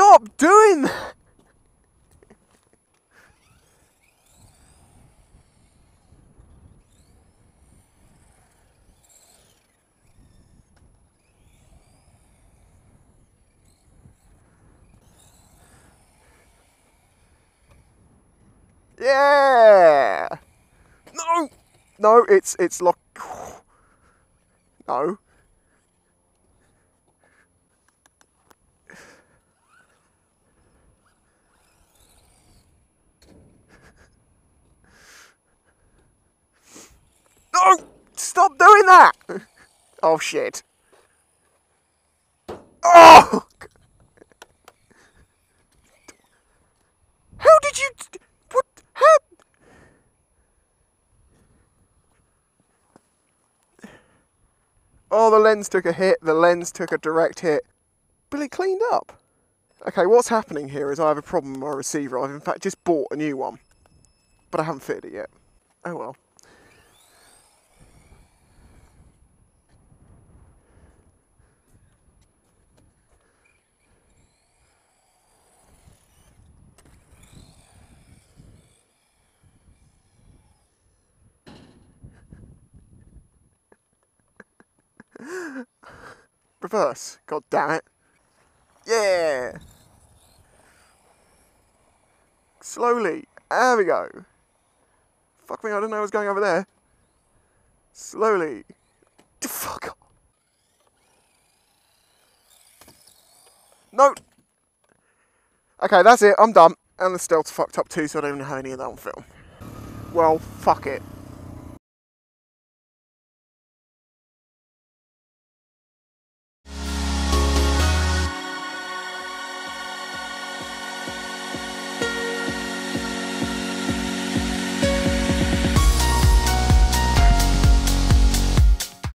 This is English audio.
Stop doing that! Yeah! No! No, it's it's lock. No. No! Stop doing that! Oh shit. Oh! How did you. What? How? Oh, the lens took a hit. The lens took a direct hit. But it cleaned up. Okay, what's happening here is I have a problem with my receiver. I've in fact just bought a new one. But I haven't fitted it yet. Oh well. Reverse. God damn it. Yeah. Slowly. There we go. Fuck me, I didn't know I was going over there. Slowly. Fuck off. No. Okay, that's it. I'm done. And the stealth's fucked up too, so I don't even have any of that on film. Well, fuck it.